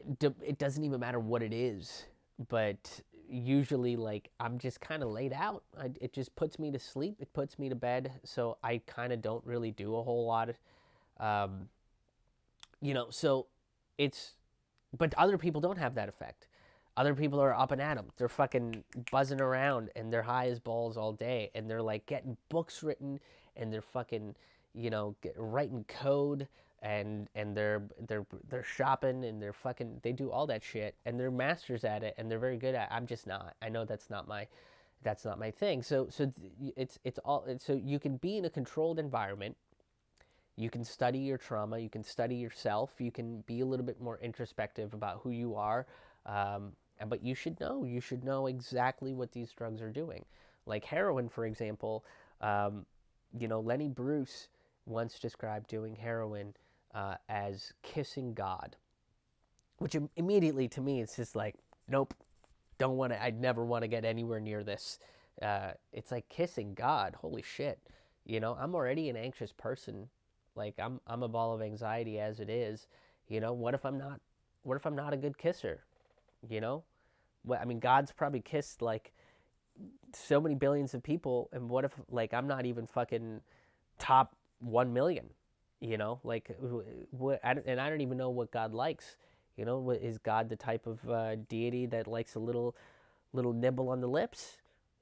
it doesn't even matter what it is, but usually like I'm just kind of laid out. I, it just puts me to sleep. It puts me to bed, so I kind of don't really do a whole lot. Um, you know, so it's, but other people don't have that effect. Other people are up and at them. They're fucking buzzing around and they're high as balls all day and they're like getting books written and they're fucking, you know, get, writing code and and they're they're they're shopping and they're fucking they do all that shit and they're masters at it and they're very good at. It. I'm just not. I know that's not my that's not my thing. So so it's it's all so you can be in a controlled environment you can study your trauma, you can study yourself, you can be a little bit more introspective about who you are. Um, but you should know, you should know exactly what these drugs are doing. Like heroin, for example, um, you know, Lenny Bruce once described doing heroin uh, as kissing God, which immediately to me it's just like, nope, don't want to, I'd never want to get anywhere near this. Uh, it's like kissing God. Holy shit. You know, I'm already an anxious person like I'm I'm a ball of anxiety as it is. You know, what if I'm not what if I'm not a good kisser? You know? What I mean God's probably kissed like so many billions of people and what if like I'm not even fucking top 1 million? You know, like what and I don't even know what God likes. You know, is God the type of uh, deity that likes a little little nibble on the lips?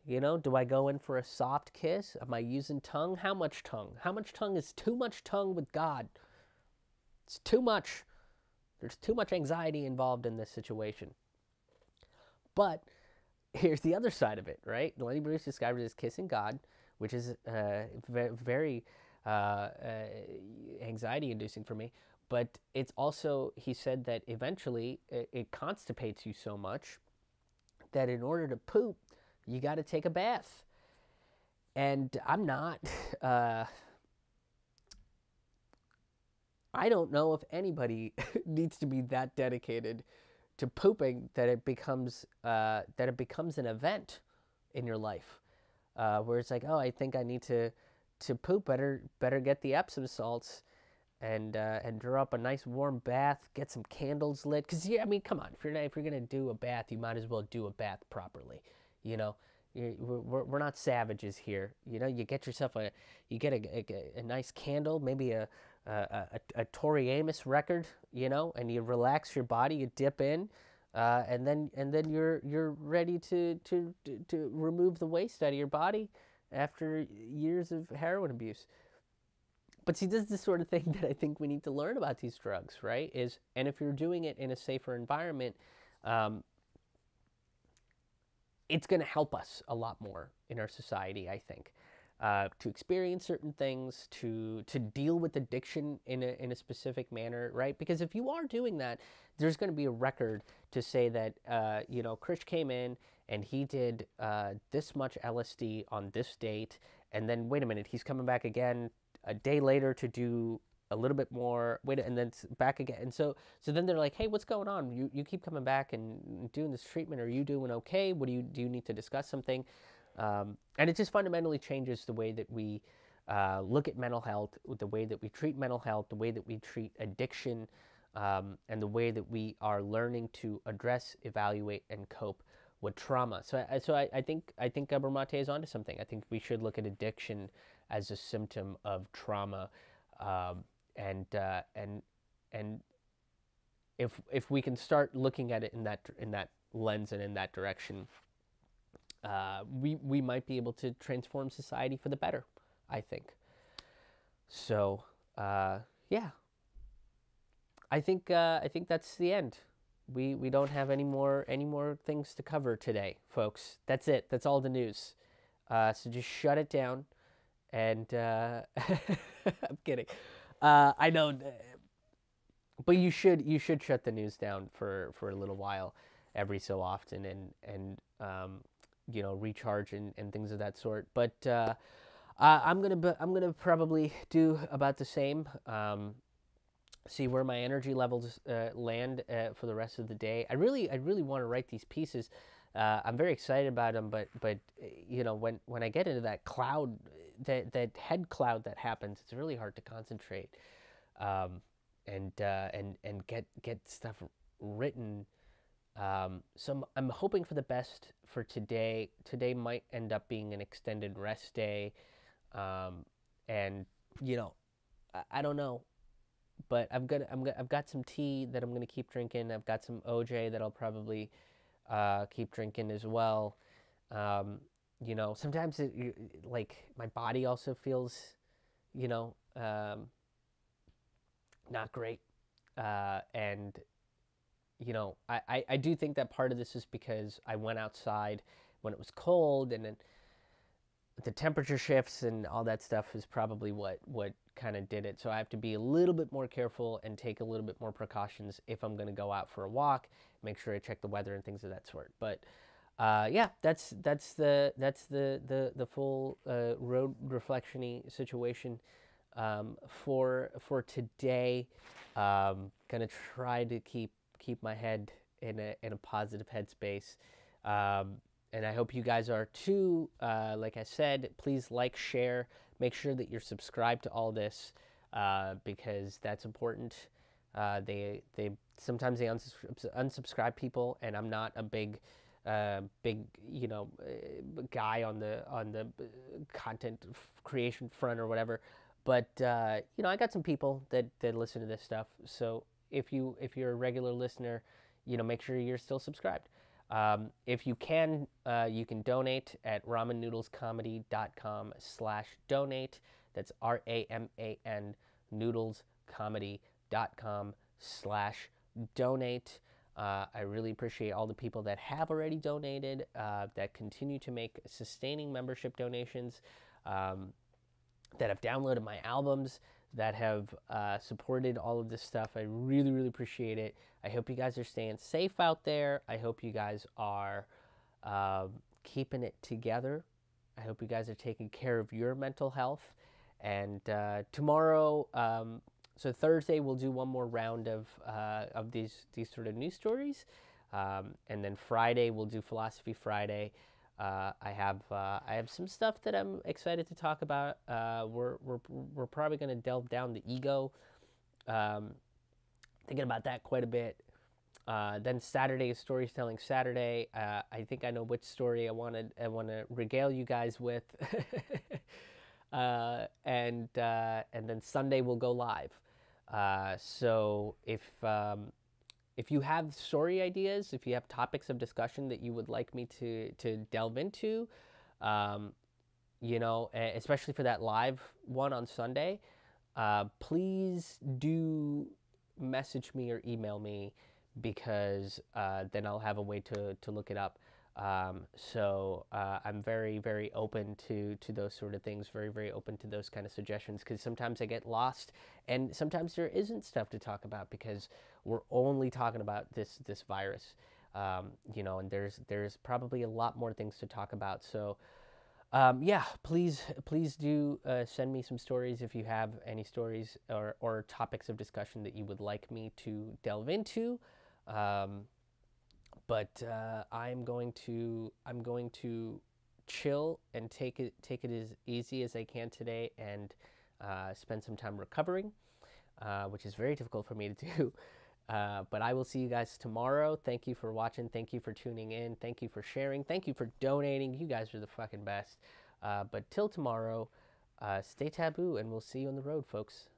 You know, do I go in for a soft kiss? Am I using tongue? How much tongue? How much tongue is too much tongue with God? It's too much. There's too much anxiety involved in this situation. But here's the other side of it, right? Lenny Bruce described it as kissing God, which is uh, very uh, uh, anxiety inducing for me. But it's also, he said that eventually it, it constipates you so much that in order to poop, you got to take a bath. And I'm not, [laughs] uh, I don't know if anybody [laughs] needs to be that dedicated to pooping that it becomes uh, that it becomes an event in your life, uh, where it's like, oh, I think I need to to poop. Better better get the Epsom salts and uh, and draw up a nice warm bath. Get some candles lit. Cause yeah, I mean, come on, if you're not, if you're gonna do a bath, you might as well do a bath properly. You know, we're, we're not savages here. You know, you get yourself a, you get a, a, a nice candle, maybe a, a, a, a Tori Amos record, you know, and you relax your body, you dip in, uh, and then and then you're you're ready to, to to remove the waste out of your body after years of heroin abuse. But see, this is the sort of thing [laughs] that I think we need to learn about these drugs, right? Is and if you're doing it in a safer environment, um, it's going to help us a lot more in our society, I think. Uh, to experience certain things, to to deal with addiction in a, in a specific manner, right? Because if you are doing that, there's going to be a record to say that uh, you know Krish came in and he did uh, this much LSD on this date, and then wait a minute, he's coming back again a day later to do a little bit more wait and then back again. And so so then they're like hey what's going on? You, you keep coming back and doing this treatment. Are you doing okay? What do you do you need to discuss something? Um, and it just fundamentally changes the way that we uh, look at mental health the way that we treat mental health the way that we treat addiction um, and the way that we are learning to address evaluate and cope with trauma. So, so I, I think I think Gabor Mate is onto something. I think we should look at addiction as a symptom of trauma um, and uh, and and if if we can start looking at it in that in that lens and in that direction, uh, we we might be able to transform society for the better. I think. So uh, yeah, I think uh, I think that's the end. We we don't have any more any more things to cover today, folks. That's it. That's all the news. Uh, so just shut it down. And uh, [laughs] I'm kidding. Uh, I know but you should you should shut the news down for for a little while every so often and and um, you know recharge and, and things of that sort. But uh, i'm gonna i'm gonna probably do about the same um, see where my energy levels uh, land uh, for the rest of the day. I really i really want to write these pieces. Uh, i'm very excited about them but but you know when when i get into that cloud that that head cloud that happens it's really hard to concentrate um, and uh, and and get get stuff written. Um, so I'm, I'm, hoping for the best for today. Today might end up being an extended rest day, um, and you know, I, I, don't know, but I've got I'm I've got some tea that I'm gonna keep drinking. I've got some OJ that I'll probably uh, keep drinking as well. Um, you know, sometimes it, like my body also feels, you know, um, not great. Uh, and, you know, I, I, I, do think that part of this is because I went outside when it was cold and then the temperature shifts and all that stuff is probably what, what kind of did it. So I have to be a little bit more careful and take a little bit more precautions if I'm going to go out for a walk, make sure I check the weather and things of that sort. But, uh, yeah, that's that's the that's the the the full uh, road reflectiony situation um, for for today. Um, gonna try to keep keep my head in a in a positive headspace. Um, and I hope you guys are too. Uh, like I said, please like, share, make sure that you're subscribed to all this uh, because that's important. Uh, they they sometimes they unsubscribe people, and I'm not a big uh, big you know uh, guy on the on the uh, content creation front or whatever. But uh, you know, I got some people that that listen to this stuff. So if you if you're a regular listener, you know, make sure you're still subscribed. Um, if you can, uh, you can donate at ramannoodlescomedy.com slash donate. That's R-A-M-A-N noodlescomedy.com slash donate. Uh, I really appreciate all the people that have already donated, uh, that continue to make sustaining membership donations. Um, that have downloaded my albums, that have uh, supported all of this stuff. I really, really appreciate it. I hope you guys are staying safe out there. I hope you guys are uh, keeping it together. I hope you guys are taking care of your mental health. And uh, tomorrow, um, so Thursday, we'll do one more round of uh, of these these sort of news stories, um, and then Friday we'll do Philosophy Friday. Uh, I have uh, I have some stuff that I'm excited to talk about. Uh, we're, we're we're probably going to delve down the ego. Um, thinking about that quite a bit. Uh, then Saturday is storytelling Saturday. Uh, I think I know which story I wanted I want to regale you guys with. [laughs] Uh, and and then Sunday we'll go live. so if um, if you have story ideas, if you have topics of discussion that you would like me to, to delve into, um, you know, especially for that live one on Sunday, uh, please do message me or email me because uh, then I'll have a way to, to look it up. Um, so uh, I'm very, very open to to those sort of things. Very, very open to those kind of suggestions because sometimes I get lost, and sometimes there isn't stuff to talk about because we're only talking about this this virus. Um, you know, and there's there's probably a lot more things to talk about. So. Um, yeah, please, please do uh, send me some stories if you have any stories or, or topics of discussion that you would like me to delve into. Um, but uh, I'm going to I'm going to chill and take it take it as easy as I can today and uh, spend some time recovering, uh, which is very difficult for me to [laughs] do. Uh, but I will see you guys tomorrow. Thank you for watching. Thank you for tuning in. Thank you for sharing. Thank you for donating. You guys are the fucking best. Uh, but till tomorrow, uh, stay taboo, and we'll see you on the road, folks.